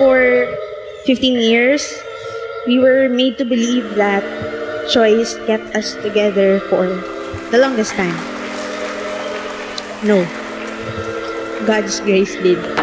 15 years, we were made to believe that choice kept us together for the longest time. No. God's grace did.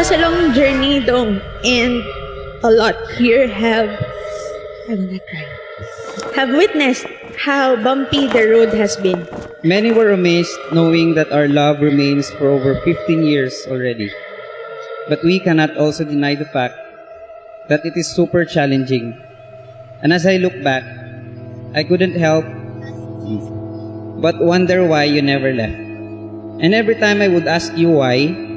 Was a long journey, Dong, and a lot here have I cry. Have witnessed how bumpy the road has been. Many were amazed knowing that our love remains for over 15 years already. But we cannot also deny the fact that it is super challenging. And as I look back, I couldn't help but wonder why you never left. And every time I would ask you why,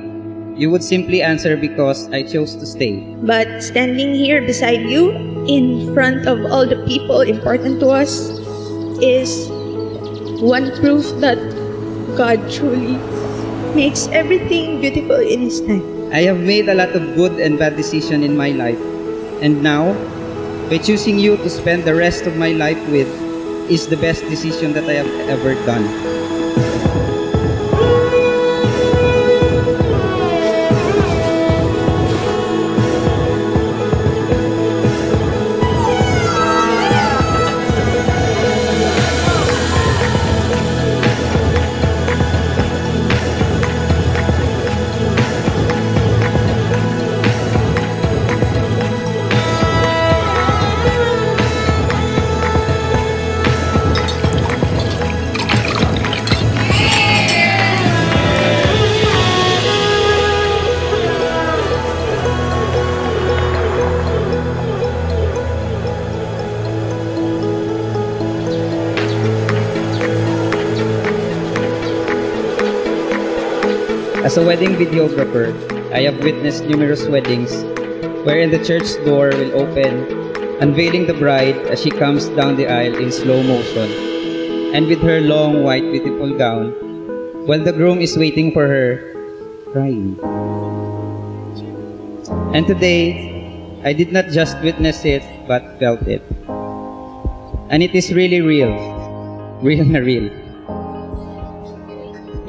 you would simply answer because I chose to stay. But standing here beside you, in front of all the people important to us, is one proof that God truly makes everything beautiful in His time. I have made a lot of good and bad decisions in my life. And now, by choosing you to spend the rest of my life with is the best decision that I have ever done. As a wedding videographer, I have witnessed numerous weddings wherein the church door will open, unveiling the bride as she comes down the aisle in slow motion, and with her long white beautiful gown, while the groom is waiting for her, crying. And today, I did not just witness it, but felt it. And it is really real. Real na real.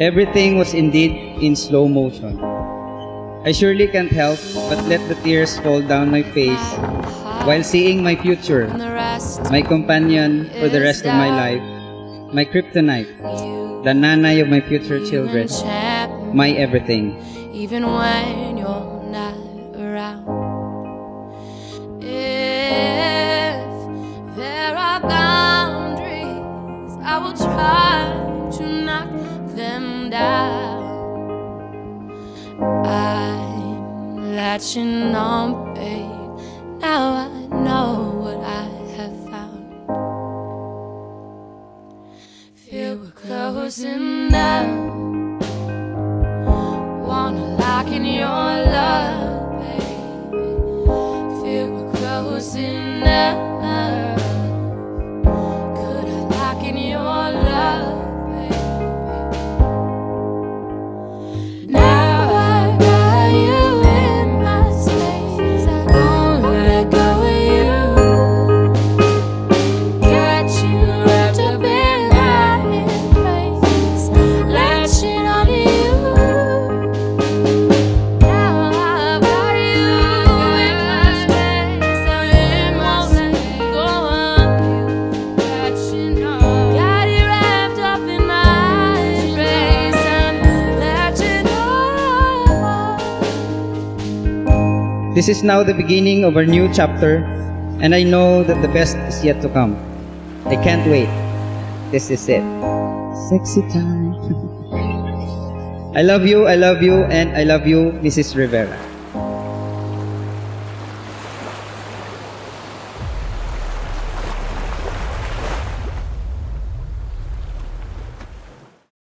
Everything was indeed in slow motion. I surely can't help but let the tears fall down my face while seeing my future, my companion for the rest of my life, my kryptonite, the nanay of my future children, my everything. even when I'm on, babe. Now I know what I have found. Feel we're closing down. This is now the beginning of our new chapter, and I know that the best is yet to come. I can't wait. This is it. Sexy time. I love you, I love you, and I love you, Mrs. Rivera.